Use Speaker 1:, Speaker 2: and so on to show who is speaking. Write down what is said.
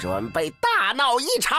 Speaker 1: 准备大闹一场。